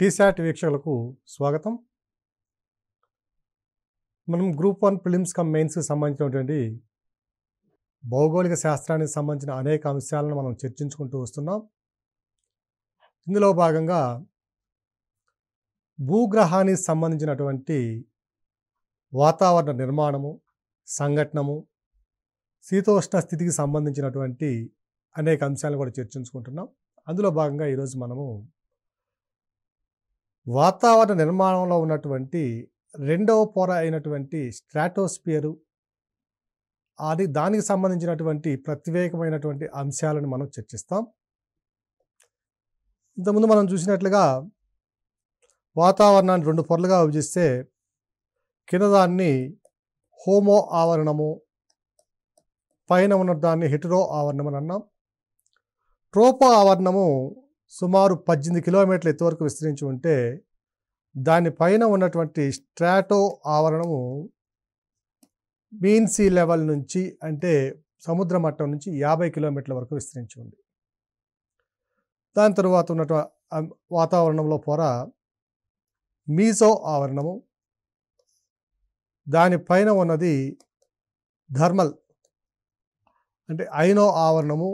టీశాట్ వీక్షకులకు స్వాగతం. మనం గ్రూప్ వన్ ప్రిలిమ్స్ కమ్ మెయిన్స్కి సంబంధించినటువంటి భౌగోళిక శాస్త్రానికి సంబంధించిన అనేక అంశాలను మనం చర్చించుకుంటూ వస్తున్నాం. ఇందులో భాగంగా భూగ్రహానికి సంబంధించినటువంటి వాతావరణ నిర్మాణము సంఘటనము శీతోష్ణ స్థితికి సంబంధించినటువంటి అనేక అంశాలను కూడా చర్చించుకుంటున్నాం. అందులో భాగంగా ఈరోజు మనము వాతావరణ నిర్మాణంలో ఉన్నటువంటి రెండవ పొర అయినటువంటి స్ట్రాటోస్పియరు. అది దానికి సంబంధించినటువంటి ప్రత్యేకమైనటువంటి అంశాలను మనం చర్చిస్తాం. ఇంతకుముందు మనం చూసినట్లుగా వాతావరణాన్ని రెండు పొరలుగా విభజిస్తే కింద దాన్ని హోమో ఆవరణము పైన ఉన్న దాన్ని హెటరో ఆవరణం అని అన్నాం. ట్రోపో ఆవరణము సుమారు పద్దెనిమిది కిలోమీటర్ల ఎత్తు వరకు విస్తరించి ఉంటే దానిపైన ఉన్నటువంటి స్ట్రాటో ఆవరణము మీన్ సీ లెవెల్ నుంచి అంటే సముద్ర మట్టం నుంచి యాభై కిలోమీటర్ల వరకు విస్తరించి ఉంది. దాని తరువాత ఉన్నటువంటి వాతావరణంలో పొర మీసో ఆవరణము. దానిపైన ఉన్నది థర్మల్ అంటే ఐనో ఆవరణము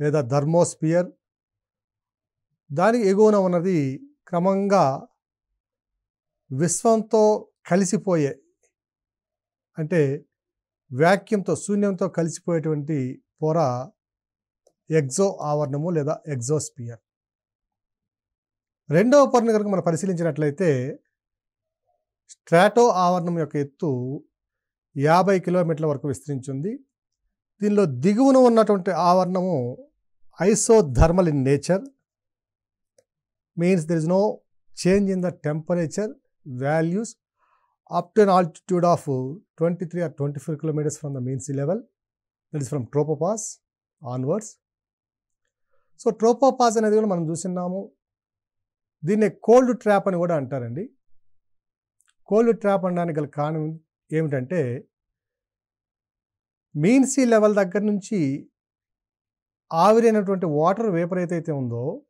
లేదా థర్మోస్పియర్. దానికి ఎగువన ఉన్నది క్రమంగా విశ్వంతో కలిసిపోయే అంటే వ్యాక్యంతో శూన్యంతో కలిసిపోయేటువంటి పొర ఎగ్జో ఆవరణము లేదా ఎగ్జోస్పియర్. రెండవ పొరను కనుక మనం పరిశీలించినట్లయితే స్ట్రాటో ఆవరణం యొక్క ఎత్తు యాభై కిలోమీటర్ల వరకు విస్తరించింది. దీనిలో దిగువన ఉన్నటువంటి ఆవరణము isothermal in nature. Means there is no change in the temperature values up to an altitude of twenty three or twenty four kilometers from the main sea level that is from tropopause onwards so tropopause అనేది కూడా మనం చూస్తున్నాము దీన్ని cold trap అని కూడా అంటారండి. Cold trap అనడానికి గల కారణం ఏమిటంటే మెయిన్ సీ లెవెల్ దగ్గర నుంచి ఆవిరైనటువంటి వాటర్ వేపర్ ఏదైతే ఉందో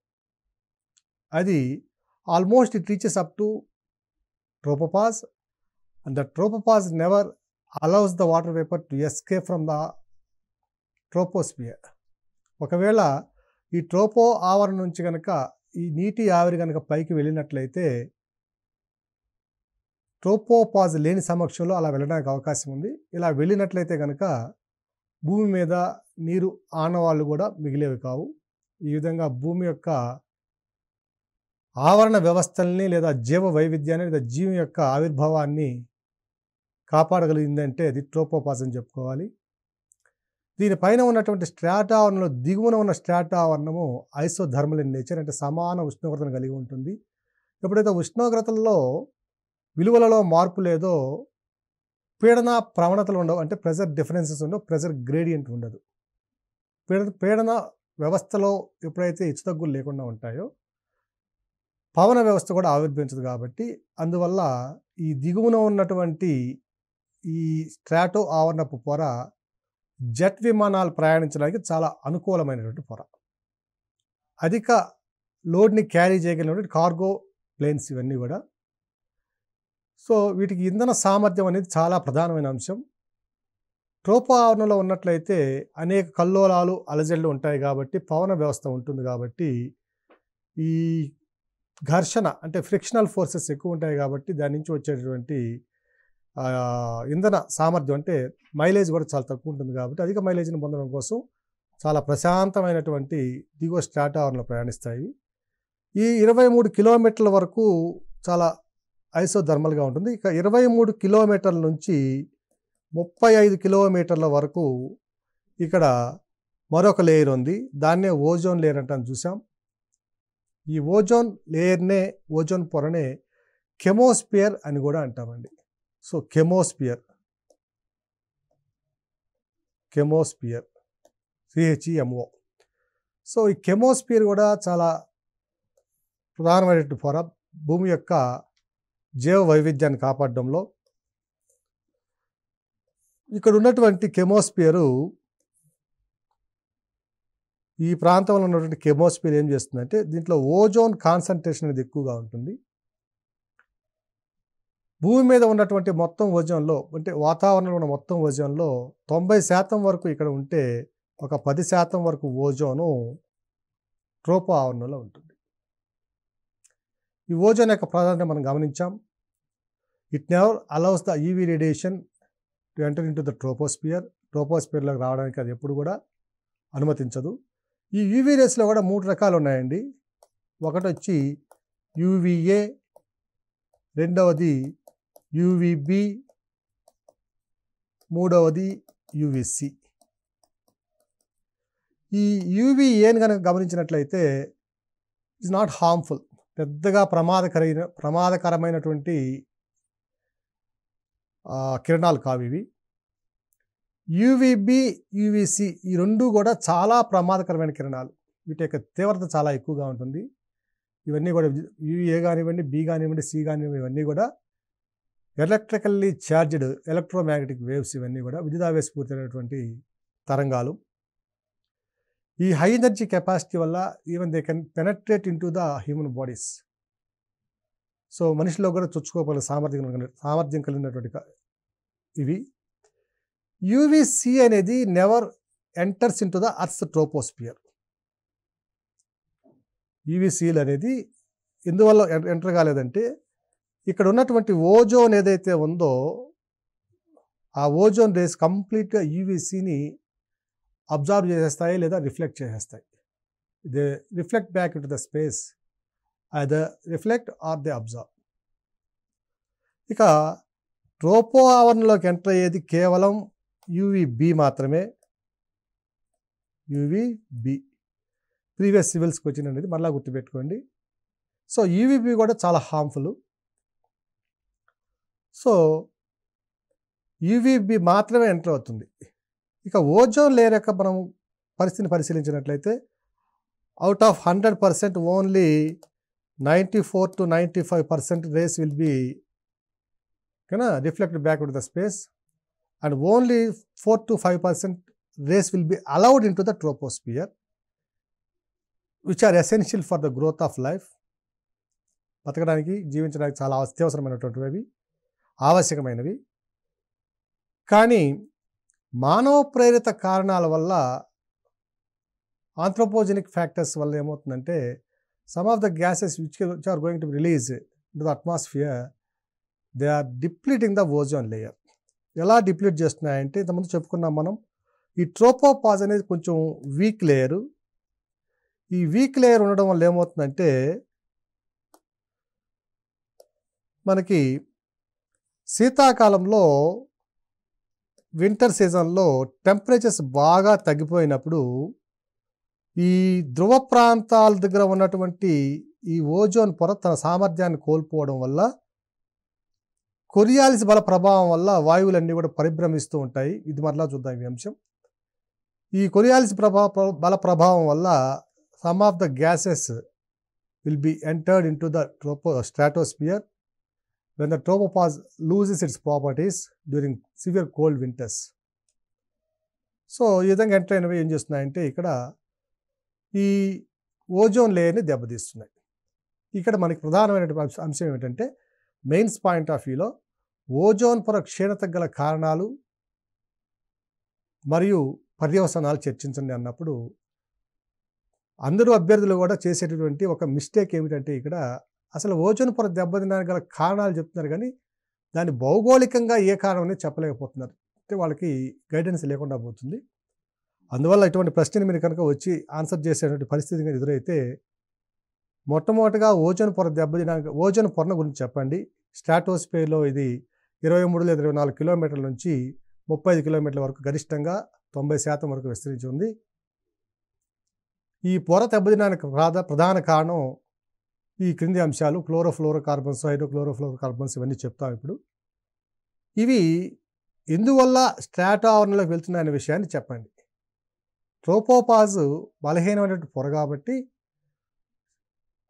అది almost it reaches up to tropopause and the tropopause never allows the water vapour to escape from the troposphere ఒకవేళ ఈ ట్రోపో ఆవరణ నుంచి కనుక ఈ నీటి ఆవిరి కనుక పైకి వెళ్ళినట్లయితే ట్రోపోపాజ్ లేని సమక్షంలో అలా వెళ్ళడానికి అవకాశం ఉంది. ఇలా వెళ్ళినట్లయితే కనుక భూమి మీద నీరు ఆనవాళ్ళు కూడా మిగిలేవి కావు. ఈ విధంగా భూమి యొక్క ఆవరణ వ్యవస్థల్ని లేదా జీవ వైవిధ్యాన్ని లేదా జీవి యొక్క ఆవిర్భావాన్ని కాపాడగలిగిందంటే అది ట్రోపోపాజ్ అని చెప్పుకోవాలి. దీనిపైన ఉన్నటువంటి స్ట్రాటావరణంలో దిగువన ఉన్న స్ట్రాటావరణము ఐసోధర్మల్ ఇన్ నేచర్ అంటే సమాన ఉష్ణోగ్రతను కలిగి ఉంటుంది. ఎప్పుడైతే ఉష్ణోగ్రతల్లో విలువలలో మార్పు లేదో పీడన ప్రవణతలు ఉండవు. అంటే ప్రెజర్ డిఫరెన్సెస్ ఉండవు ప్రెజర్ గ్రేడియంట్ ఉండదు. పీడన పీడన వ్యవస్థలో ఎప్పుడైతే హెచ్చుతగ్గులు లేకుండా ఉంటాయో పవన వ్యవస్థ కూడా ఆవిర్భవించదు కాబట్టి అందువల్ల ఈ దిగువన ఉన్నటువంటి ఈ స్ట్రాటో ఆవరణపు పొర జెట్ విమానాలు ప్రయాణించడానికి చాలా అనుకూలమైనటువంటి పొర. అధిక లోడ్ని క్యారీ చేయగలిగినటువంటి కార్గో ప్లేన్స్ ఇవన్నీ కూడా. సో వీటికి ఇంధన సామర్థ్యం అనేది చాలా ప్రధానమైన అంశం. ట్రోపో ఆవరణలో ఉన్నట్లయితే అనేక కల్లోలాలు అలజడులు ఉంటాయి కాబట్టి పవన వ్యవస్థ ఉంటుంది కాబట్టి ఈ ఘర్షణ అంటే ఫ్రిక్షనల్ ఫోర్సెస్ ఎక్కువ ఉంటాయి కాబట్టి దాని నుంచి వచ్చేటటువంటి ఇంధన సామర్థ్యం అంటే మైలేజ్ కూడా చాలా తక్కువ ఉంటుంది కాబట్టి అధిక మైలేజ్ని పొందడం కోసం చాలా ప్రశాంతమైనటువంటి దిగువ స్ట్రాటావర్లో ప్రయాణిస్తాయి. ఈ ఇరవై మూడు కిలోమీటర్ల వరకు చాలా ఐసోధర్మల్గా ఉంటుంది. ఇక ఇరవై మూడు కిలోమీటర్ల నుంచి ముప్పై ఐదు కిలోమీటర్ల వరకు ఇక్కడ మరొక లేయర్ ఉంది. దాన్నే ఓజోన్ లేయర్ అంటాను చూసాం. ఈ ఓజోన్ లేయర్నే ఓజోన్ పొరనే కెమోస్పియర్ అని కూడా అంటామండి. సో కెమోస్పియర్. కెమోస్పియర్. సిహెచ్ఈఎంఓ సో ఈ కెమోస్పియర్ కూడా చాలా ప్రధానమైనటువంటి పొర. భూమి యొక్క జీవ వైవిధ్యాన్ని కాపాడడంలో. ఇక్కడ ఉన్నటువంటి కెమోస్పియరు ఈ ప్రాంతంలో ఉన్నటువంటి కెమోస్పియర్ ఏం చేస్తుందంటే దీంట్లో ఓజోన్ కాన్సన్ట్రేషన్ అనేది ఎక్కువగా ఉంటుంది. భూమి మీద ఉన్నటువంటి మొత్తం ఓజోన్లో అంటే వాతావరణంలో ఉన్న మొత్తం ఓజోన్లో తొంభై శాతం వరకు ఇక్కడ ఉంటే ఒక పది శాతం వరకు ఓజోను ట్రోపో ఆవరణలో ఉంటుంది. ఈ ఓజోన్ యొక్క ప్రాధాన్యత మనం గమనించాం. It never allows the EV radiation to enter into the troposphere. ట్రోపోస్పియర్లోకి రావడానికి అది ఎప్పుడు కూడా అనుమతించదు. ఈ యూవీ రేస్లో కూడా మూడు రకాలు ఉన్నాయండి ఒకటి వచ్చి యూవీఏ రెండవది యూవీబి మూడవది యూవీసి ఈ యూవీఏని కనుక గమనించినట్లయితే ఇట్స్ నాట్ హార్మ్ఫుల్. పెద్దగా ప్రమాదకరైన ప్రమాదకరమైనటువంటి కిరణాలు కావు ఇవి. యూవీబీ యూవీసీ ఈ రెండు కూడా చాలా ప్రమాదకరమైన కిరణాలు. వీటి యొక్క తీవ్రత చాలా ఎక్కువగా ఉంటుంది. ఇవన్నీ కూడా యూఏ కానివ్వండి బి కానివ్వండి సి కానివ్వండి ఇవన్నీ కూడా ఎలక్ట్రికల్లీ ఛార్జ్డ్ ఎలక్ట్రోమ్యాగ్నెటిక్ వేవ్స్ ఇవన్నీ కూడా విద్యుదావేశపూరితమైనటువంటి తరంగాలు. ఈ హై ఎనర్జీ కెపాసిటీ వల్ల even they can penetrate into the human bodies. So మనిషిలో కూడా చొచ్చుకోగల సామర్థ్యం సామర్థ్యం కలిగినటువంటి ఇవి. యూవీసీ అనేది never enters into the earth troposphere యూవీసీలు అనేది ఎందువల్ల ఎంటర్ కాలేదంటే ఇక్కడ ఉన్నటువంటి ఓజోన్ ఏదైతే ఉందో ఆ ఓజోన్ రేస్ కంప్లీట్గా యూవిసిని అబ్జర్వ్ చేసేస్తాయి లేదా రిఫ్లెక్ట్ చేసేస్తాయి. They reflect back into the space the reflect or they observe ఇక ట్రోపో ఆవరణలోకి ఎంటర్ అయ్యేది కేవలం యూవీబి మాత్రమే. యూవీబి ప్రీవియస్ సివిల్స్కి క్వశ్చన్ అనేది మళ్ళీ గుర్తుపెట్టుకోండి. సో యూవీబి కూడా చాలా హార్మ్ఫుల్ సో యూవీబీ మాత్రమే ఎంటర్ అవుతుంది. ఇక ఓజోన్ లేయర్ యొక్క మనం పరిస్థితిని పరిశీలించినట్లయితే out of hundred percent only ninety four to ninety five percent rays will be ఓకేనా reflect back with the space and only four to five percent rays will be allowed into the troposphere which are essential for the growth of life బతకడానికి జీవించడానికి చాలా అత్యవసరమైనటువంటివి అవి ఆవశ్యకమైనవి. కానీ మానవ ప్రేరిత కారణాల వల్ల ఆంథ్రోపోజెనిక్ ఫ్యాక్టర్స్ వల్ల ఏమవుతుందంటే some of the gases which which are going to release to the atmosphere they are depleting the ozone layer ఎలా డిప్లీట్ చేస్తున్నాయంటే ఇంతకుముందు చెప్పుకున్నాం మనం ఈ ట్రోపోపాజ్ అనేది కొంచెం వీక్ లేయరు ఈ వీక్ లేయర్ ఉండడం వల్ల ఏమవుతుందంటే మనకి శీతాకాలంలో వింటర్ సీజన్లో టెంపరేచర్స్ బాగా తగ్గిపోయినప్పుడు ఈ ధ్రువ ప్రాంతాల దగ్గర ఉన్నటువంటి ఈ ఓజోన్ పొర తన సామర్థ్యాన్ని కోల్పోవడం వల్ల కొరియాలిస్ బల ప్రభావం వల్ల వాయువులన్నీ కూడా పరిభ్రమిస్తూ ఉంటాయి. ఇది మరలా చూద్దాం ఈ అంశం. ఈ కొరియాలిస్ ప్రభా బల ప్రభావం వల్ల some of the gases will be entered into the tropo stratosphere when the tropopause loses its properties during severe cold winters so ఈ విధంగా ఎంటర్ అయినవి ఏం చేస్తున్నాయంటే ఇక్కడ ఈ ఓజోన్ లేయర్ని దెబ్బతీస్తున్నాయి. ఇక్కడ మనకి ప్రధానమైనటువంటి అంశం ఏమిటంటే మెయిన్స్ పాయింట్ ఆఫ్ వ్యూలో ఓజోన్ పొర క్షీణత గల కారణాలు మరియు పర్యవసనాలు చర్చించండి అన్నప్పుడు అందరూ అభ్యర్థులు కూడా చేసేటటువంటి ఒక మిస్టేక్ ఏమిటంటే ఇక్కడ అసలు ఓజోన్ పొర దెబ్బతినడానికి గల కారణాలు చెప్తున్నారు కానీ దాన్ని భౌగోళికంగా ఏ కారణం అనేది చెప్పలేకపోతున్నారు. అంటే వాళ్ళకి గైడెన్స్ లేకుండా పోతుంది. అందువల్ల ఇటువంటి ప్రశ్నని మీరు కనుక వచ్చి ఆన్సర్ చేసేటువంటి పరిస్థితి కనుక ఎదురైతే మొట్టమొదటిగా ఓజోన్ పొర దెబ్బతినడానికి ఓజోన్ పొరను గురించి చెప్పండి. స్ట్రాటోస్పియర్లో ఇది ఇరవై మూడు లేదా ఇరవై నాలుగు కిలోమీటర్ల నుంచి ముప్పై ఐదు కిలోమీటర్ల వరకు గరిష్టంగా తొంభై శాతం వరకు విస్తరించి ఉంది. ఈ పొర దెబ్బతినడానికి ప్రధా ప్రధాన కారణం ఈ క్రింది అంశాలు క్లోరోఫ్లోరో కార్బన్స్ హైడ్రోక్లోరోఫ్లోరో కార్బన్స్ ఇవన్నీ చెప్తాం ఇప్పుడు. ఇవి ఎందువల్ల స్ట్రాటో వెళ్తున్నాయనే విషయాన్ని చెప్పండి. ట్రోపోపాజు బలహీనమైనటువంటి పొర కాబట్టి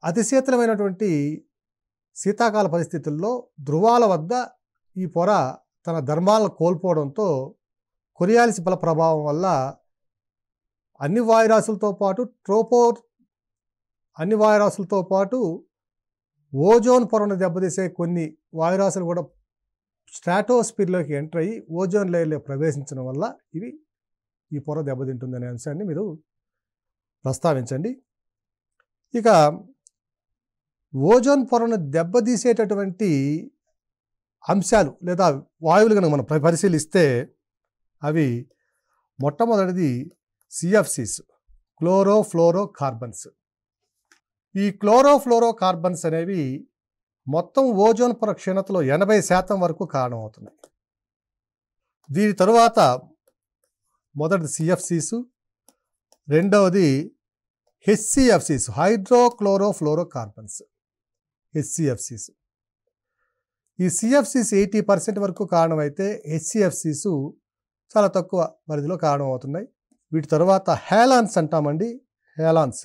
అతిశీతలమైనటువంటి శీతాకాల పరిస్థితుల్లో ధృవాల వద్ద ఈ పొర తన ధర్మాలను కోల్పోవడంతో కొరియాలిస్ బల ప్రభావం వల్ల అన్ని వాయురాశులతో పాటు ట్రోపో అన్ని వాయురాశులతో పాటు ఓజోన్ పొరను దెబ్బతీసే కొన్ని వాయురాశులు కూడా స్ట్రాటోస్పియర్లోకి ఎంటర్ అయ్యి ఓజోన్ లేయర్లో ప్రవేశించడం వల్ల ఇవి ఈ పొర దెబ్బతింటుంది అనే అంశాన్ని మీరు ప్రస్తావించండి. ఇక ఓజోన్ పొరను దెబ్బతీసేటటువంటి అంశాలు లేదా వాయువులు కనుక మనం పరిశీలిస్తే అవి మొట్టమొదటిది సిఎఫ్సిస్ క్లోరోఫ్లోరో కార్బన్స్ ఈ క్లోరోఫ్లోరో కార్బన్స్ అనేవి మొత్తం ఓజోన్ పొర క్షీణతలో ఎనభై శాతం వరకు కారణమవుతున్నాయి దీని తరువాత మొదటిది సిఎఫ్సిస్ రెండవది హెచ్సిఎఫ్సిస్ హైడ్రోక్లోరోఫ్లోరో కార్బన్స్ హెచ్సిఎఫ్సిస్ ఈ సిఎఫ్సిస్ ఎయిటీ పర్సెంట్ వరకు కారణమైతే హెచ్సిఎఫ్సిస్ చాలా తక్కువ పరిధిలో కారణమవుతున్నాయి. వీటి తర్వాత హేలాన్స్ అంటామండి. హేలాన్స్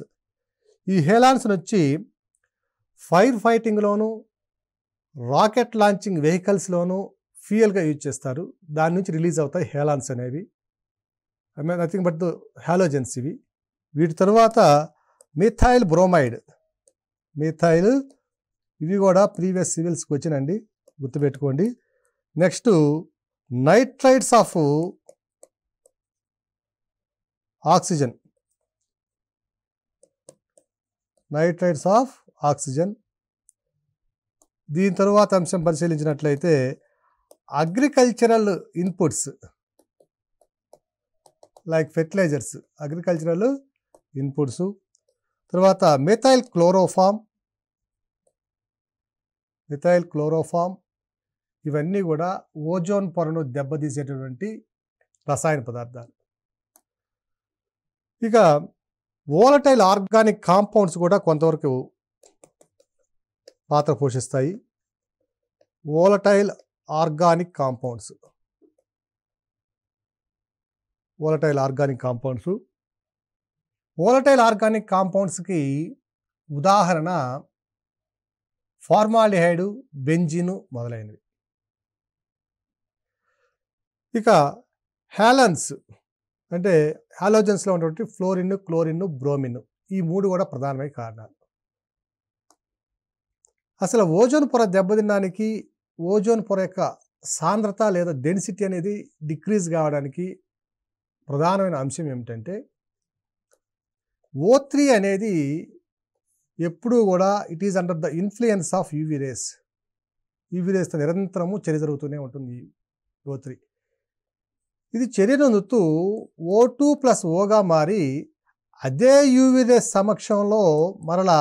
ఈ హేలాన్స్ వచ్చి ఫైర్ ఫైటింగ్లోను రాకెట్ లాంచింగ్ వెహికల్స్లోను ఫ్యూయల్గా యూజ్ చేస్తారు. దాని నుంచి రిలీజ్ అవుతాయి హేలాన్స్ అనేవి. I mean nothing but the halogens ఇవి. వీటి తర్వాత మిథైల్ బ్రోమైడ్. మిథైల్ ఇవి కూడా ప్రీవియస్ సివిల్స్కి వచ్చినండి గుర్తుపెట్టుకోండి. Next nitrides of oxygen. Nitrides of oxygen. దీని తరువాత అంశం పరిశీలించినట్లయితే agricultural inputs like fertilisers agricultural inputs. తర్వాత మెథైల్ క్లోరోఫామ్ మిథైల్ క్లోరోఫామ్ ఇవన్నీ కూడా ఓజోన్ పొరను దెబ్బతీసేటటువంటి రసాయన పదార్థాలు. ఇక ఓలటైల్ ఆర్గానిక్ కాంపౌండ్స్ కూడా కొంతవరకు పాత్ర పోషిస్తాయి. Volatile organic compounds. Volatile organic compounds. Volatile organic కాంపౌండ్స్కి ఉదాహరణ ఫార్మాలిహైడ్ బెంజిను మొదలైనవి. ఇక హ్యాలన్స్ అంటే హాలోజన్స్లో ఉన్నటువంటి ఫ్లోరిన్ క్లోరిన్ బ్రోమిన్ ఈ మూడు కూడా ప్రధానమైన కారణాలు. అసలు ఓజోన్ పొర దెబ్బతినడానికి ఓజోన్ పొర యొక్క సాంద్రత లేదా డెన్సిటీ అనేది డిక్రీజ్ కావడానికి ప్రధానమైన అంశం ఏమిటంటే ఓ త్రీ అనేది ఎప్పుడూ కూడా it is under the influence of UV rays UV రేస్తో నిరంతరము చర్య జరుగుతూనే ఉంటుంది ఓ త్రీ. ఇది చర్యనందుతూ ఓ టూ ప్లస్ ఓగా మారి అదే యూవీ సమక్షంలో మరలా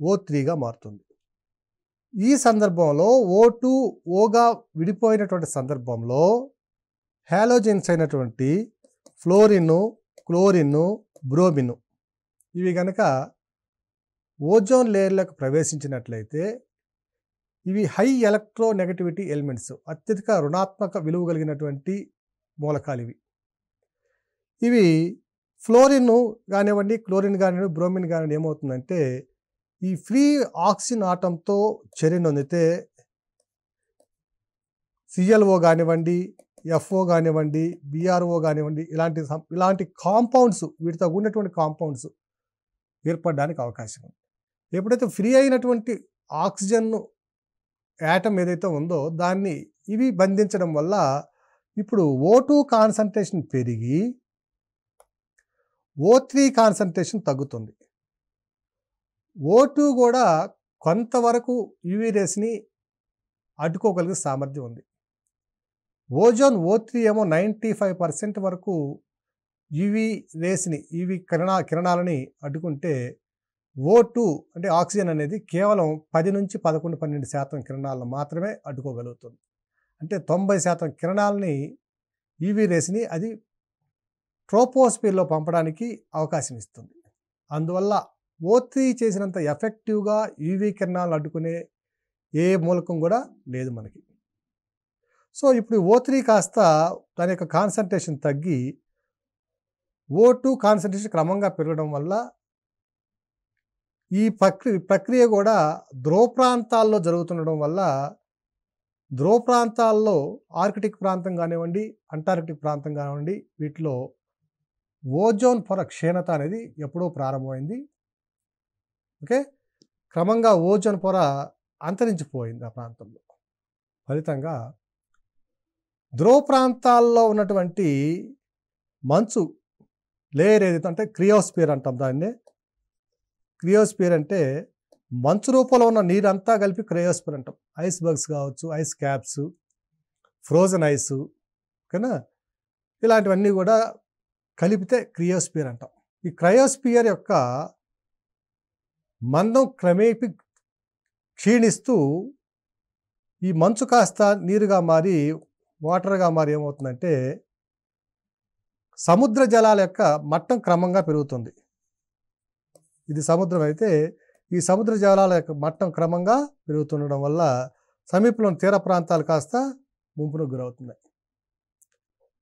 ఓ త్రీగా మారుతుంది. ఈ సందర్భంలో ఓ టూ ఓగా విడిపోయినటువంటి సందర్భంలో హ్యాలోజెన్స్ అయినటువంటి ఫ్లోరిన్ క్లోరిన్ బ్రోమిన్ ఇవి కనుక ఓజోన్ లేయర్లకు ప్రవేశించినట్లయితే ఇవి హై ఎలక్ట్రో నెగటివిటీ ఎలిమెంట్స్ అత్యధిక రుణాత్మక విలువ కలిగినటువంటి మూలకాలు ఇవి ఇవి ఫ్లోరిన్ కానివ్వండి క్లోరిన్ కానివ్వండి బ్రోమిన్ కానివ్వండి ఏమవుతుందంటే ఈ ఫ్రీ ఆక్సిజన్ ఆటంతో చర్య నొందితే సిఎల్ఓ కానివ్వండి ఎఫ్ఓ కానివ్వండి బీఆర్ఓ కానివ్వండి ఇలాంటి ఇలాంటి కాంపౌండ్స్ వీటితో ఉన్నటువంటి కాంపౌండ్స్ ఏర్పడడానికి అవకాశం ఉంది. ఎప్పుడైతే ఫ్రీ అయినటువంటి ఆక్సిజన్ యాటమ్ ఏదైతే ఉందో దాన్ని ఇవి బంధించడం వల్ల ఇప్పుడు ఓ టూ కాన్సన్ట్రేషన్ పెరిగి ఓ త్రీ కాన్సన్ట్రేషన్ తగ్గుతుంది. ఓ టూ కూడా కొంతవరకు యూవీ రేస్ని అడ్డుకోగలిగే సామర్థ్యం ఉంది. ఓజోన్ ఓ త్రీ ఏమో నైంటీ ఫైవ్ పర్సెంట్ వరకు యూవీ రేస్ని యూవీ కిరణా కిరణాలని అడ్డుకుంటే ఓ టూ అంటే ఆక్సిజన్ అనేది కేవలం పది నుంచి పదకొండు పన్నెండు శాతం కిరణాలను మాత్రమే అడ్డుకోగలుగుతుంది. అంటే తొంభై శాతం కిరణాలని ఈవీ రేస్ని అది ట్రోపోస్పియర్లో పంపడానికి అవకాశం ఇస్తుంది. అందువల్ల ఓ త్రీ చేసినంత ఎఫెక్టివ్గా యూవీ కిరణాలను అడ్డుకునే ఏ మూలకం కూడా లేదు మనకి. సో ఇప్పుడు ఓ త్రీ కాస్త దాని యొక్క కాన్సన్ట్రేషన్ తగ్గి ఓ టూ కాన్సన్ట్రేషన్ క్రమంగా పెరగడం వల్ల ఈ ప్రక్రియ ప్రక్రియ కూడా ధ్రువ ప్రాంతాల్లో జరుగుతుండడం వల్ల ధ్రువ ప్రాంతాల్లో ఆర్కిటిక్ ప్రాంతం కానివ్వండి అంటార్కిటిక్ ప్రాంతం కానివ్వండి వీటిలో ఓజోన్ పొర క్షీణత అనేది ఎప్పుడో ప్రారంభమైంది. ఓకే? క్రమంగా ఓజోన్ పొర అంతరించిపోయింది ఆ ప్రాంతంలో. ఫలితంగా ధ్రువ ప్రాంతాల్లో ఉన్నటువంటి మంచు లేయర్ ఏదైతే అంటే క్రియోస్పియర్ అంటాం దాన్నే. క్రియోస్పియర్ అంటే మంచు రూపంలో ఉన్న నీరంతా కలిపి క్రయోస్పియర్ అంటాం. ఐస్ బగ్స్ కావచ్చు ఐస్ క్యాప్స్ ఫ్రోజన్ ఐస్ ఓకేనా? ఇలాంటివన్నీ కూడా కలిపితే క్రియోస్పియర్ అంటాం. ఈ క్రయోస్పియర్ యొక్క మందం క్రమేపి క్షీణిస్తూ ఈ మంచు కాస్త నీరుగా మారి వాటర్గా మారి ఏమవుతుందంటే సముద్ర జలాల యొక్క మట్టం క్రమంగా పెరుగుతుంది. ఇది సముద్రం అయితే ఈ సముద్ర జలాల యొక్క మట్టం క్రమంగా పెరుగుతుండడం వల్ల సమీపంలోని తీర ప్రాంతాలు కాస్త ముంపును గురవుతున్నాయి.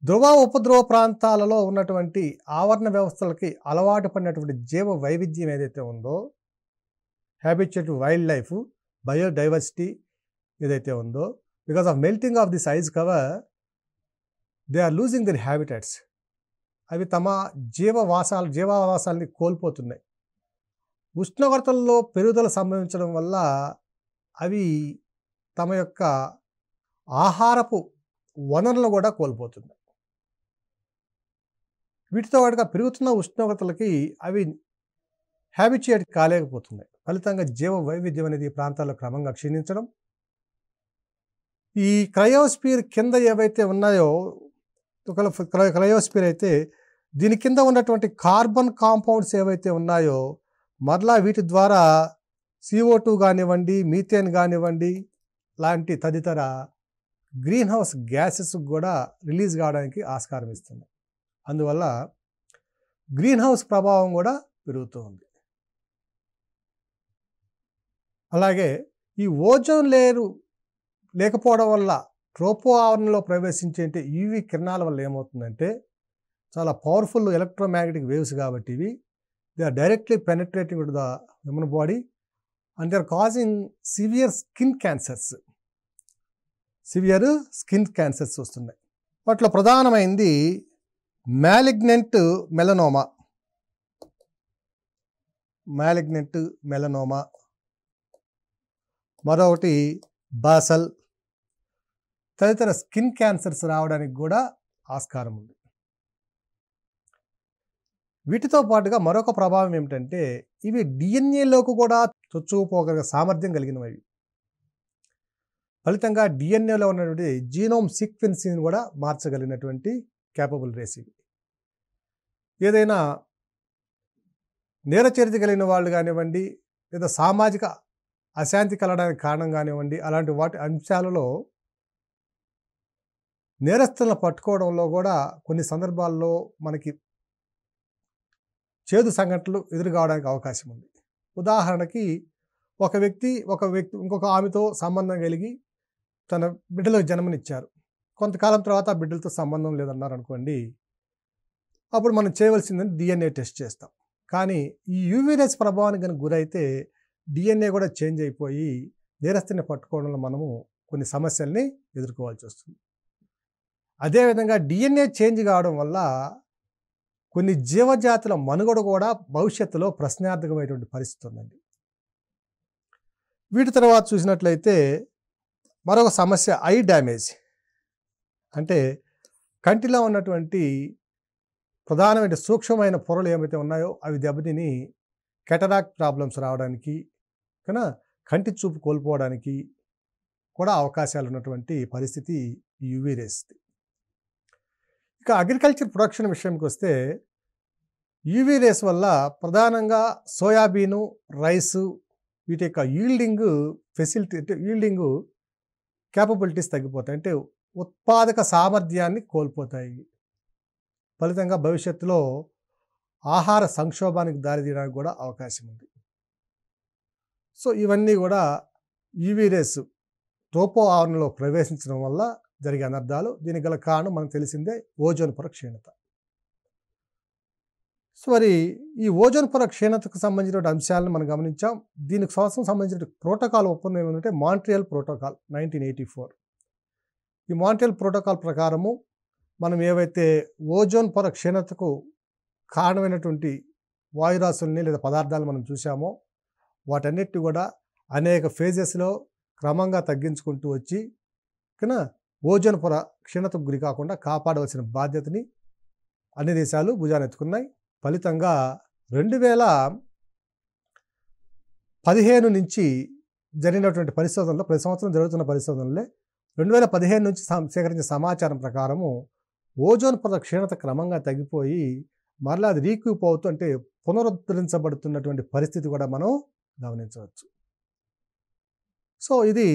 ధ్రువ ఉపధ్రువ ప్రాంతాలలో ఉన్నటువంటి ఆవరణ వ్యవస్థలకి అలవాటు పడినటువంటి జీవ వైవిధ్యం ఏదైతే ఉందో హ్యాబిటెట్ వైల్డ్ లైఫ్ బయోడైవర్సిటీ ఏదైతే ఉందో because of melting of the size cover they are losing their habitats. అవి తమ జీవవాసాలు జీవావాసాలని కోల్పోతున్నాయి. ఉష్ణోగ్రతల్లో పెరుగుదల సంభవించడం వల్ల అవి తమ యొక్క ఆహారపు వనరులను కూడా కోల్పోతున్నాయి వీటితో పాటుగా పెరుగుతున్న ఉష్ణోగ్రతలకి అవి హ్యాబిచ్యుయేట్ కాలేకపోతున్నాయి. ఫలితంగా జీవ వైవిధ్యం అనేది ఈ ప్రాంతాల్లో క్రమంగా క్షీణించడం. ఈ క్రయోస్పియర్ కింద ఏవైతే ఉన్నాయో క్రయోస్పియర్ అయితే దీని కింద ఉన్నటువంటి కార్బన్ కాంపౌండ్స్ ఏవైతే ఉన్నాయో మరలా వీటి ద్వారా సిఓ టూ కానివ్వండి మీథేన్ కానివ్వండి లాంటి తదితర గ్రీన్ హౌస్ గ్యాసెస్ కూడా రిలీజ్ కావడానికి ఆస్కారం ఇస్తుంది. అందువల్ల గ్రీన్ హౌస్ ప్రభావం కూడా పెరుగుతూ ఉంది. అలాగే ఈ ఓజోన్ లేయరు లేకపోవడం వల్ల ట్రోపో ఆవరణలో ప్రవేశించే యూవి కిరణాల వల్ల ఏమవుతుందంటే చాలా పవర్ఫుల్ ఎలక్ట్రోమాగ్నెటిక్ వేవ్స్ కాబట్టి ఇవి they are directly penetrating to the human body and they are causing severe skin cancers severe skin cancers వస్తున్నాయి. వాటిలో ప్రధానమైంది మ్యాలిగ్నెంట్ మెలనోమా మ్యాలిగ్నెంట్ మెలనోమా మరొకటి బాసల్ తదితర స్కిన్ క్యాన్సర్స్ రావడానికి కూడా ఆస్కారం ఉంది. వీటితో పాటుగా మరొక ప్రభావం ఏమిటంటే ఇవి డిఎన్ఏలోకి కూడా చొచ్చుకుపోగల సామర్థ్యం కలిగినవి. ఫలితంగా డిఎన్ఏలో ఉన్నటువంటి జీనోమ్ సీక్వెన్సింగ్ కూడా మార్చగలిగినటువంటి క్యాపబుల్ రేస్ ఇవి. ఏదైనా నేరచరిత కలిగిన వాళ్ళు కానివ్వండి లేదా సామాజిక అశాంతి కలగడానికి కారణం కానివ్వండి అలాంటి వాటి అంశాలలో నేరస్తులను పట్టుకోవడంలో కూడా కొన్ని సందర్భాల్లో మనకి చేదు సంఘటనలు ఎదురు కావడానికి అవకాశం ఉంది. ఉదాహరణకి ఒక వ్యక్తి ఒక వ్యక్తి ఇంకొక ఆమెతో సంబంధం కలిగి తన బిడ్డలకు జన్మనిచ్చారు. కొంతకాలం తర్వాత ఆ బిడ్డలతో సంబంధం లేదన్నారు అనుకోండి అప్పుడు మనం చేయవలసిందని డిఎన్ఏ టెస్ట్ చేస్తాం. కానీ ఈ యూవీరెస్ ప్రభావానికి కనుక గురైతే డిఎన్ఏ కూడా చేంజ్ అయిపోయి నేరస్తుని పట్టుకోవడంలో మనము కొన్ని సమస్యల్ని ఎదుర్కోవాల్సి వస్తుంది. అదేవిధంగా డిఎన్ఏ చేంజ్ కావడం వల్ల కొన్ని జీవజాతుల మనుగడ కూడా భవిష్యత్తులో ప్రశ్నార్థకమైనటువంటి పరిస్థితి ఉందండి. వీటి తర్వాత చూసినట్లయితే మరొక సమస్య ఐ డ్యామేజ్ అంటే కంటిలో ఉన్నటువంటి ప్రధానమైన సూక్ష్మమైన పొరలు ఏమైతే ఉన్నాయో అవి దెబ్బతిని కెటరాక్ట్ ప్రాబ్లమ్స్ రావడానికి కన్నా కంటి చూపు కోల్పోవడానికి కూడా అవకాశాలు ఉన్నటువంటి పరిస్థితి యువీ రేస్ది. ఇక అగ్రికల్చర్ ప్రొడక్షన్ విషయంకి వస్తే యూవీ రేస్ వల్ల ప్రధానంగా సోయాబీను రైసు వీటి యొక్క ఈల్డింగ్ ఫెసిలిటీ అంటే ఈల్డింగ్ క్యాపబిలిటీస్ తగ్గిపోతాయి. అంటే ఉత్పాదక సామర్థ్యాన్ని కోల్పోతాయి. ఫలితంగా భవిష్యత్తులో ఆహార సంక్షోభానికి దారితీయడానికి కూడా అవకాశం ఉంది. సో ఇవన్నీ కూడా ఈవీ రేస్ టోపో ఆవరణలో ప్రవేశించడం వల్ల జరిగే అనర్థాలు దీనికి గల కారణం మనకు తెలిసిందే ఓజోన్ పొర క్షీణత సో మరి ఈ ఓజోన్ పొర క్షీణతకు సంబంధించిన అంశాలను మనం గమనించాం. దీనికి సంవత్సరం సంబంధించిన ప్రోటోకాల్ ఒప్పందం ఏమంటే Montreal protocol nineteen eighty four. ఈ మాంట్రియల్ ప్రోటోకాల్ ప్రకారము మనం ఏవైతే ఓజోన్ పొర క్షీణతకు కారణమైనటువంటి వాయురాశుల్ని లేదా పదార్థాలు మనం చూసామో వాటన్నిటి కూడా అనేక ఫేజెస్లో క్రమంగా తగ్గించుకుంటూ వచ్చి కన ఓజోన్ పొర క్షీణతకు గురి కాకుండా కాపాడవలసిన బాధ్యతని అన్ని దేశాలు భుజానెత్తుకున్నాయి ఫలితంగా రెండు వేల పదిహేను నుంచి జరిగినటువంటి పరిశోధనలో ప్రతి సంవత్సరం జరుగుతున్న పరిశోధనలే రెండు వేల పదిహేను నుంచి సేకరించిన సమాచారం ప్రకారము ఓజోన్ పొర క్షీణత క్రమంగా తగ్గిపోయి మరలా అది రీక్యూప్ అవుతూ అంటే పునరుద్ధరించబడుతున్నటువంటి పరిస్థితి కూడా మనం గమనించవచ్చు. సో ఇది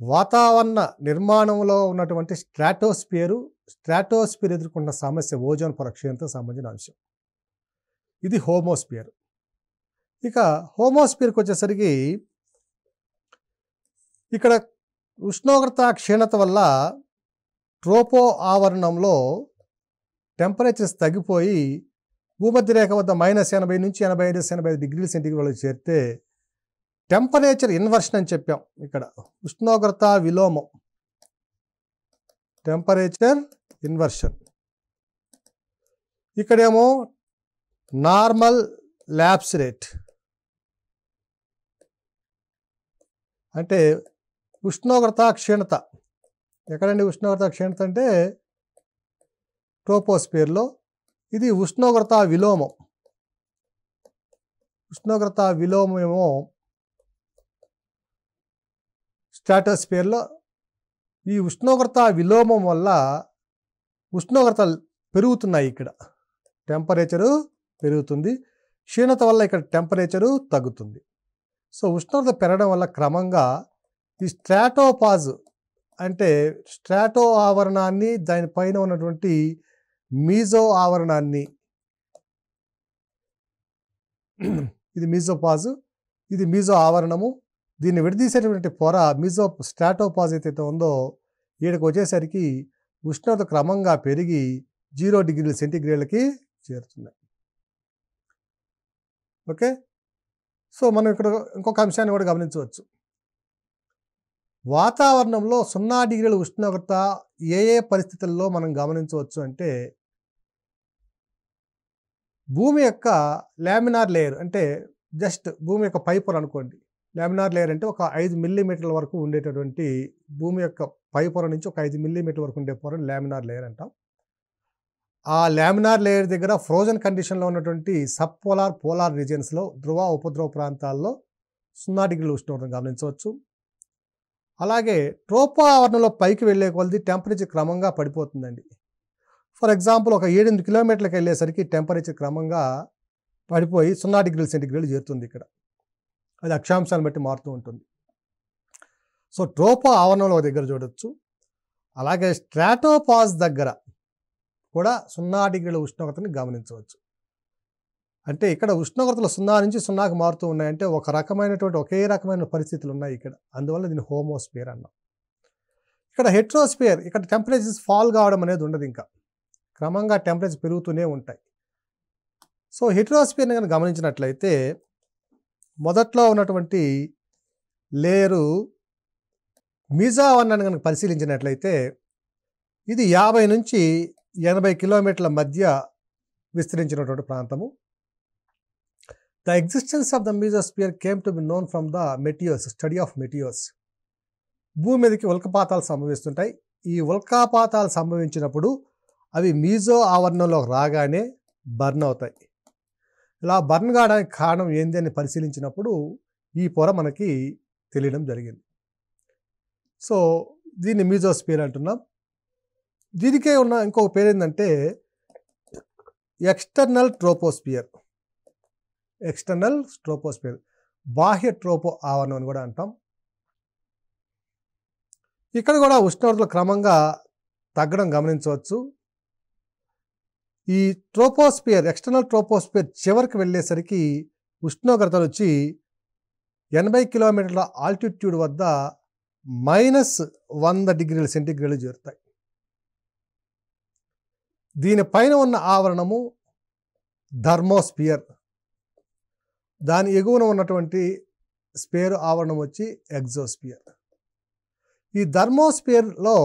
వాతావరణ నిర్మాణంలో ఉన్నటువంటి స్ట్రాటోస్పియరు స్ట్రాటోస్పియర్ ఎదుర్కొన్న సమస్య ఓజోన్ పరక్షయంతో సంబంధించిన అంశం. ఇది హోమోస్పియర్. ఇక హోమోస్పియర్కి వచ్చేసరికి ఇక్కడ ఉష్ణోగ్రత క్షీణత వల్ల ట్రోపో ఆవరణంలో టెంపరేచర్స్ తగ్గిపోయి భూమధ్య రేఖ వద్ద మైనస్ ఎనభై నుంచి ఎనభై ఐదు ఎనభై ఐదు డిగ్రీల సెంటీగ్రేడ్ చేరితే టెంపరేచర్ ఇన్వర్షన్ అని చెప్పాం ఇక్కడ. ఉష్ణోగ్రత విలోమం. Temperature inversion. ఇక్కడేమో నార్మల్ ల్యాబ్స్ రేట్. అంటే ఉష్ణోగ్రత క్షీణత. ఎక్కడండి ఉష్ణోగ్రత క్షీణత అంటే? టోపోస్పియర్లో ఇది ఉష్ణోగ్రత విలోమం. ఉష్ణోగ్రత విలోమం ఏమో స్ట్రాటోస్పియర్లో ఈ ఉష్ణోగ్రత విలోమం వల్ల ఉష్ణోగ్రత పెరుగుతున్నాయి ఇక్కడ. టెంపరేచరు పెరుగుతుంది. క్షీణత వల్ల ఇక్కడ టెంపరేచరు తగ్గుతుంది. సో ఉష్ణోగ్రత పెరగడం వల్ల క్రమంగా ఈ స్ట్రాటోపాజ్ అంటే స్ట్రాటో ఆవరణాన్ని దానిపైన ఉన్నటువంటి మీజో ఆవరణాన్ని ఇది మీజోపాజు ఇది మీజో ఆవరణము దీన్ని విడదీసేటటువంటి పొర మిజో స్ట్రాటోపాజ్ ఏదైతే ఉందో ఈడకు వచ్చేసరికి ఉష్ణోగ్రత క్రమంగా పెరిగి జీరో డిగ్రీల సెంటీగ్రేడ్లకి చేరుతున్నాయి. ఓకే? సో మనం ఇక్కడ ఇంకొక అంశాన్ని కూడా గమనించవచ్చు. వాతావరణంలో సున్నా డిగ్రీల ఉష్ణోగ్రత ఏ ఏ పరిస్థితుల్లో మనం గమనించవచ్చు అంటే భూమి యొక్క లామినార్ లేయర్ అంటే జస్ట్ భూమి యొక్క పై పొర అనుకోండి. లామినార్ లేయర్ అంటే ఒక ఐదు మిల్లీమీటర్ల వరకు ఉండేటటువంటి భూమి యొక్క పై పొర నుంచి ఒక ఐదు మిల్లీమీటర్ల వరకు ఉండే పొర లామినార్ లేయర్ అంటాం. ఆ లామినార్ లేయర్ దగ్గర ఫ్రోజన్ కండిషన్లో ఉన్నటువంటి సబ్ పోలార్ పోలార్ రీజియన్స్లో ధ్రువ ఉపద్రవ ప్రాంతాల్లో సున్నా డిగ్రీలు ఉష్ణోగ్రతను గమనించవచ్చు. అలాగే ట్రోపో ఆవరణలో పైకి వెళ్ళే కొలది టెంపరేచర్ క్రమంగా పడిపోతుందండి. ఫర్ ఎగ్జాంపుల్ ఒక ఏడెనిమిది కిలోమీటర్లకు వెళ్ళేసరికి టెంపరేచర్ క్రమంగా పడిపోయి సున్నా డిగ్రీల సెంటిగ్రేడ్ చేరుతుంది ఇక్కడ. అది అక్షాంశాన్ని బట్టి మారుతూ ఉంటుంది. సో ట్రోపో ఆవరణంలో ఒక దగ్గర చూడొచ్చు. అలాగే స్ట్రాటోపాజ్ దగ్గర కూడా సున్నా డిగ్రీల ఉష్ణోగ్రతని గమనించవచ్చు. అంటే ఇక్కడ ఉష్ణోగ్రతలు సున్నా నుంచి సున్నాకు మారుతూ ఉన్నాయంటే ఒక రకమైనటువంటి ఒకే రకమైన పరిస్థితులు ఉన్నాయి ఇక్కడ. అందువల్ల దీన్ని హోమోస్పియర్ అన్నాం. ఇక్కడ హెట్రోస్పియర్ ఇక్కడ టెంపరేచర్స్ ఫాల్ కావడం అనేది ఉండదు ఇంకా. క్రమంగా టెంపరేచర్ పెరుగుతూనే ఉంటాయి. సో హెట్రోస్పియర్ని కనుక గమనించినట్లయితే మొదట్లో ఉన్నటువంటి లేయరు మిజావన్నాన్ని కనుక పరిశీలించినట్లయితే ఇది యాభై నుంచి ఎనభై కిలోమీటర్ల మధ్య విస్తరించినటువంటి ప్రాంతము. The existence of the mesosphere came to be known from the meteors study of meteors భూమి మీదకి ఉల్కపాతాలు సంభవిస్తుంటాయి. ఈ ఉల్కాపాతాలు సంభవించినప్పుడు అవి మీజో ఆవరణంలో రాగానే బర్న్ అవుతాయి. ఇలా బర్న్ కావడానికి కారణం ఏంది అని పరిశీలించినప్పుడు ఈ పొర మనకి తెలియడం జరిగింది. సో దీన్ని మీజోస్పియర్ అంటున్నాం. దీనికే ఉన్న ఇంకొక పేరు ఏంటంటే ఎక్స్టర్నల్ ట్రోపోస్పియర్. External troposphere. బాహ్య ట్రోపో ఆవరణం అని కూడా అంటాం. ఇక్కడ కూడా ఉష్ణోగ్రతలు క్రమంగా తగ్గడం గమనించవచ్చు. ఈ ట్రోపోస్పియర్ ఎక్స్టర్నల్ ట్రోపోస్పియర్ చివరికి వెళ్ళేసరికి ఉష్ణోగ్రతలు వచ్చి ఎనభై కిలోమీటర్ల ఆల్టిట్యూడ్ వద్ద మైనస్ వంద డిగ్రీల సెంటీగ్రేడ్ చేరుతాయి. దీనిపైన ఉన్న ఆవరణము ధర్మోస్పియర్ దాని ఎగువన ఉన్నటువంటి స్పేర్ ఆవరణం వచ్చి ఎగ్జోస్పియర్ ఈ ధర్మోస్పియర్లో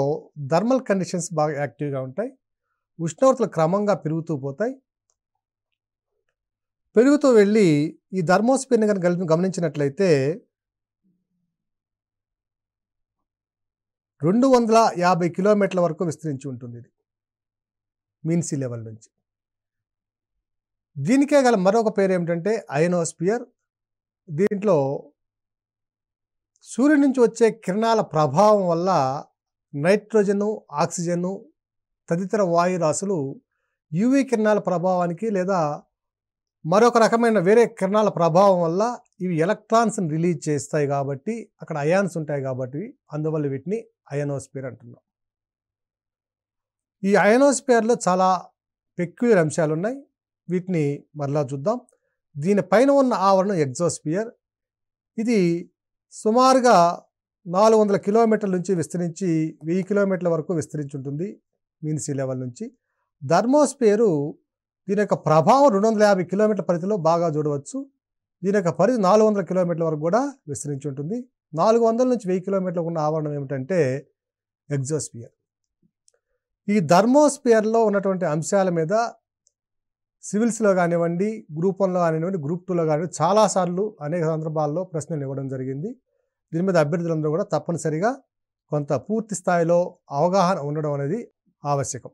థర్మల్ కండిషన్స్ బాగా యాక్టివ్గా ఉంటాయి. ఉష్ణోగ్రతలు క్రమంగా పెరుగుతూ పోతాయి. పెరుగుతూ వెళ్ళి ఈ ధర్మోస్పియర్ని కనుక గమనించినట్లయితే రెండు వందల యాభై కిలోమీటర్ల వరకు విస్తరించి ఉంటుంది ఇది. మీన్సీ లెవెల్ నుంచి. దీనికే గల మరొక పేరు ఏమిటంటే అయనోస్పియర్. దీంట్లో సూర్యుడి నుంచి వచ్చే కిరణాల ప్రభావం వల్ల నైట్రోజను ఆక్సిజను తదితర వాయురాశులు యూవీ కిరణాల ప్రభావానికి లేదా మరొక రకమైన వేరే కిరణాల ప్రభావం వల్ల ఇవి ఎలక్ట్రాన్స్ని రిలీజ్ చేస్తాయి కాబట్టి అక్కడ అయాన్స్ ఉంటాయి కాబట్టి అందువల్ల వీటిని అయనోస్పియర్ అంటున్నాం. ఈ అయనోస్పియర్లో చాలా పెక్యులర్ అంశాలు ఉన్నాయి. వీటిని మరలా చూద్దాం. దీనిపైన ఉన్న ఆవరణం ఎగ్జోస్పియర్ ఇది సుమారుగా నాలుగు వందల కిలోమీటర్ల నుంచి విస్తరించి వెయ్యి కిలోమీటర్ల వరకు విస్తరించి ఉంటుంది. మీన్ సీ లెవెల్ నుంచి. ధర్మోస్పియరు దీని యొక్క ప్రభావం రెండు వందల యాభై కిలోమీటర్ల పరిధిలో బాగా చూడవచ్చు. దీని యొక్క పరిధి నాలుగు వందల కిలోమీటర్ల వరకు కూడా విస్తరించి ఉంటుంది. నాలుగు వందల నుంచి వెయ్యి కిలోమీటర్లకు ఉన్న ఆవరణం ఏమిటంటే ఎగ్జోస్పియర్. ఈ ధర్మోస్పియర్లో ఉన్నటువంటి అంశాల మీద సివిల్స్లో కానివ్వండి గ్రూప్ వన్లో కానివ్వండి గ్రూప్ టూలో కానివ్వండి చాలాసార్లు అనేక సందర్భాల్లో ప్రశ్నలు ఇవ్వడం జరిగింది. దీని మీద అభ్యర్థులందరూ కూడా తప్పనిసరిగా కొంత పూర్తి స్థాయిలో అవగాహన ఉండడం అనేది ఆవశ్యకం.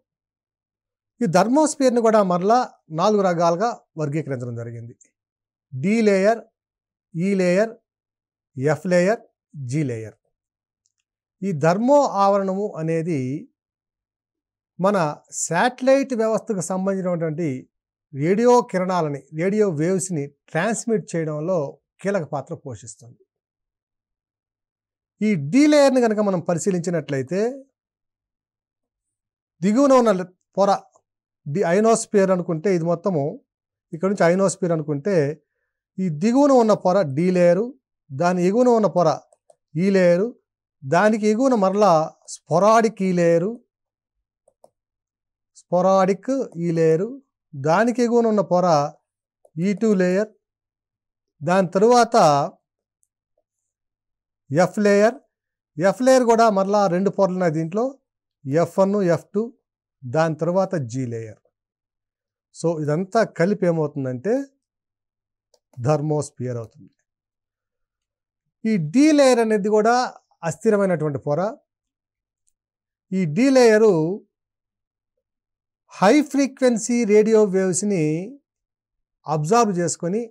ఈ ధర్మోస్పియర్ని కూడా మరలా నాలుగు రకాలుగా వర్గీకరించడం జరిగింది. D layer e E layer F layer G layer ఈ ధర్మో ఆవరణము అనేది మన శాటిలైట్ వ్యవస్థకు సంబంధించినటువంటి రేడియో కిరణాలని రేడియో వేవ్స్ని ట్రాన్స్మిట్ చేయడంలో కీలక పాత్ర పోషిస్తుంది. ఈ డీ లేయర్ని కనుక మనం పరిశీలించినట్లయితే దిగువన ఉన్న పొర ది ఐనోస్పియర్ అనుకుంటే ఇది మొత్తము ఇక్కడ నుంచి ఐనోస్పియర్ అనుకుంటే ఈ దిగువన ఉన్న పొర డి లేయరు దాని ఎగువన ఉన్న పొర ఈ లేయరు దానికి ఎగువన మరలా స్పొరాడిక్ ఈ లేయరు స్పొరాడిక్ ఈ లేయరు దానికి ఎగువన ఉన్న పొర ఈ టూ లేయర్ దాని తరువాత ఎఫ్ లేయర్ ఎఫ్ లేయర్ కూడా మరలా రెండు పొరలు ఉన్నాయి దీంట్లో. ఎఫ్ వన్ ఎఫ్ టూ దాని తర్వాత జీ లేయర్ సో ఇదంతా కలిపి ఏమవుతుందంటే ధర్మోస్పియర్ అవుతుంది. ఈ డీ లేయర్ అనేది కూడా అస్థిరమైనటువంటి పొర. ఈ D layer high frequency radio వేవ్స్ని observe చేసుకొని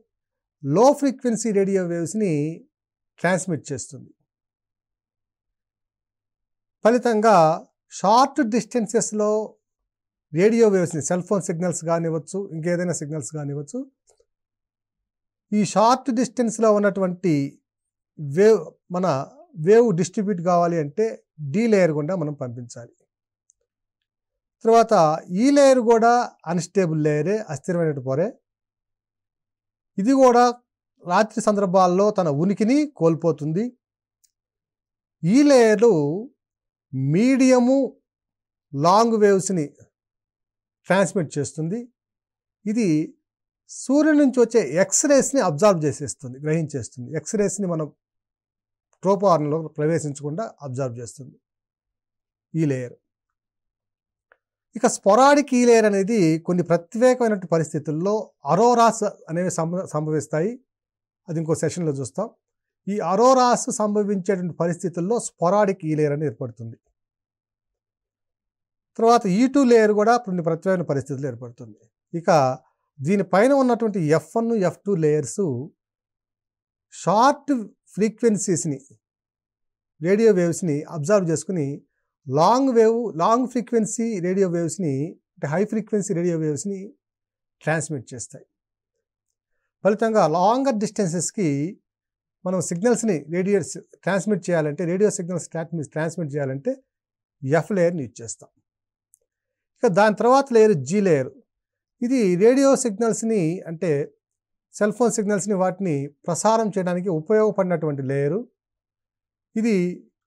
లో ఫ్రీక్వెన్సీ రేడియో వేవ్స్ని ట్రాన్స్మిట్ చేస్తుంది. ఫలితంగా షార్ట్ డిస్టెన్సెస్లో రేడియో వేవ్స్ని సెల్ ఫోన్ సిగ్నల్స్ కానివ్వచ్చు ఇంకేదైనా సిగ్నల్స్ కానివ్వచ్చు ఈ షార్ట్ డిస్టెన్స్లో ఉన్నటువంటి వేవ్ మన వేవ్ డిస్ట్రిబ్యూట్ కావాలి అంటే డీ లేయర్ గుండా మనం పంపించాలి. తర్వాత ఈ లేయర్ కూడా అన్స్టేబుల్ లేయరే అస్థిరమైన పొరే. ఇది కూడా రాత్రి సందర్భాల్లో తన ఉనికిని కోల్పోతుంది. ఈ లేయర్లు మీడియము లాంగ్ వేవ్స్ని ట్రాన్స్మిట్ చేస్తుంది. ఇది సూర్యుడి నుంచి వచ్చే ఎక్స్రేస్ని అబ్జర్వ్ చేసేస్తుంది గ్రహించేస్తుంది. ఎక్స్రేస్ని మనం ట్రోపార్న్లో ప్రవేశించకుండా అబ్జర్వ్ చేస్తుంది. ఈ లేయర్. ఇక స్పొరాడిక్ ఈ లేయర్ అనేది కొన్ని ప్రత్యేకమైన పరిస్థితుల్లో అరోరాస్ అనేవి సంభవిస్తాయి. అది ఇంకో సెషన్లో చూస్తాం. ఈ అరోరాస్ సంభవించేటువంటి పరిస్థితుల్లో స్పొరాడిక్ ఈ లేయర్ అని ఏర్పడుతుంది. తర్వాత ఈ టూ లేయర్ కూడా కొన్ని ప్రత్యేకమైన పరిస్థితులు ఏర్పడుతుంది. ఇక దీనిపైన ఉన్నటువంటి F one F two layers short ఫ్రీక్వెన్సీస్ని radio వేవ్స్ని అబ్జర్వ్ చేసుకుని long wave long frequency radio వేవ్స్ని అంటే హై ఫ్రీక్వెన్సీ రేడియో వేవ్స్ని ట్రాన్స్మిట్ చేస్తాయి. ఫలితంగా లాంగర్ డిస్టెన్సెస్కి మనం సిగ్నల్స్ని రేడియోస్ ట్రాన్స్మిట్ చేయాలంటే రేడియో సిగ్నల్స్ ట్రాన్స్మిట్ చేయాలంటే ఎఫ్ లేయర్ని యూజ్ చేస్తాం. ఇక దాని తర్వాత లేయర్ జీ లేయర్. ఇది రేడియో సిగ్నల్స్ని అంటే సెల్ ఫోన్ సిగ్నల్స్ని వాటిని ప్రసారం చేయడానికి ఉపయోగపడినటువంటి లేయరు. ఇది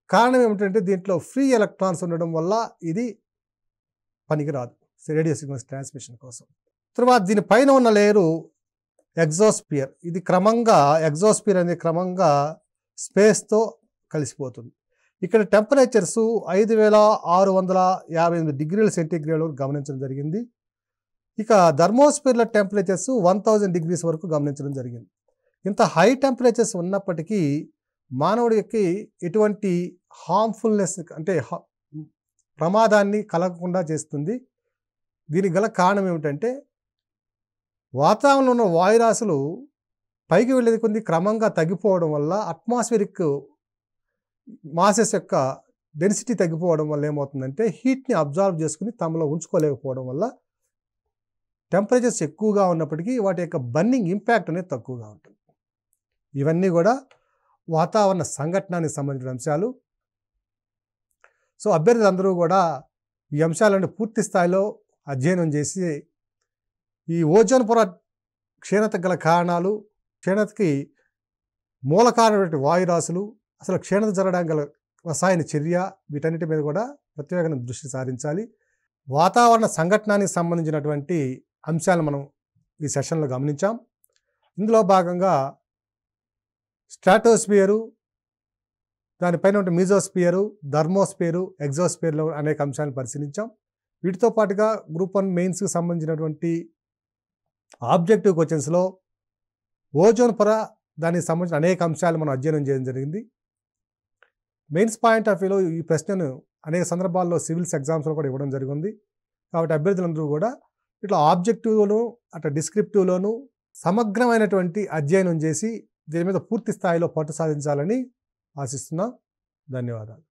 కారణం ఏమిటంటే దీంట్లో ఫ్రీ ఎలక్ట్రాన్స్ ఉండడం వల్ల ఇది పనికిరాదు రేడియో సిగ్నల్స్ ట్రాన్స్మిషన్ కోసం. తర్వాత దీని పైన ఉన్న లేయరు ఎగ్జోస్పియర్. ఇది క్రమంగా ఎగ్జోస్పియర్ అనేది క్రమంగా స్పేస్తో కలిసిపోతుంది. ఇక్కడ టెంపరేచర్స్ ఐదు వేల ఆరు వందల యాభై ఎనిమిది డిగ్రీల సెంటీగ్రేడ్ వరకు గమనించడం జరిగింది. ఇక థర్మోస్పియర్ల టెంపరేచర్స్ వన్ థౌజండ్ డిగ్రీస్ వరకు గమనించడం జరిగింది. ఇంత హై టెంపరేచర్స్ ఉన్నప్పటికీ మానవుడికి ఎటువంటి హార్మ్ఫుల్నెస్ అంటే ప్రమాదాన్ని కలగకుండా చేస్తుంది. దీనికి గల కారణం ఏమిటంటే వాతావరణంలో ఉన్న వాయురాశులు పైకి వెళ్ళేది కొద్ది క్రమంగా తగ్గిపోవడం వల్ల అట్మాస్ఫిరిక్ మాసెస్ యొక్క డెన్సిటీ తగ్గిపోవడం వల్ల ఏమవుతుందంటే హీట్ని అబ్జర్వ్ చేసుకుని తమలో ఉంచుకోలేకపోవడం వల్ల టెంపరేచర్స్ ఎక్కువగా ఉన్నప్పటికీ వాటి యొక్క బర్నింగ్ ఇంపాక్ట్ అనేది తక్కువగా ఉంటుంది. ఇవన్నీ కూడా వాతావరణ సంఘటనకి సంబంధించిన అంశాలు. సో అభ్యర్థులందరూ కూడా ఈ అంశాలను పూర్తి స్థాయిలో అధ్యయనం చేసి ఈ ఓజోన్ పొర క్షీణత గల కారణాలు క్షీణతకి మూల కారణమైనటువంటి వాయురాశులు అసలు క్షీణత జరగడానికి గల రసాయన చర్య వీటన్నిటి మీద కూడా ప్రత్యేకంగా దృష్టి సారించాలి. వాతావరణ సంఘటనానికి సంబంధించినటువంటి అంశాలను మనం ఈ సెషన్లో గమనించాం. ఇందులో భాగంగా స్ట్రాటోస్పియరు దానిపైన ఉంటే మీజోస్పియరు ధర్మోస్పియరు ఎగ్జోస్పియర్లో అనేక అంశాలను పరిశీలించాం. వీటితో పాటుగా గ్రూప్ వన్ మెయిన్స్కి సంబంధించినటువంటి ఆబ్జెక్టివ్ క్వశ్చన్స్లో ఓజోన్ పొర దానికి సంబంధించిన అనేక అంశాలు మనం అధ్యయనం చేయడం జరిగింది. మెయిన్స్ పాయింట్ ఆఫ్ వ్యూలో ఈ ప్రశ్నను అనేక సందర్భాల్లో సివిల్స్ ఎగ్జామ్స్లో కూడా ఇవ్వడం జరిగింది. కాబట్టి అభ్యర్థులందరూ కూడా ఇట్లా ఆబ్జెక్టివ్లోను అట్లా డిస్క్రిప్టివ్లోను సమగ్రమైనటువంటి అధ్యయనం చేసి దీని మీద పూర్తి స్థాయిలో పట్టు సాధించాలని ఆశిస్తున్నాం. ధన్యవాదాలు.